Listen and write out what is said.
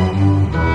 Música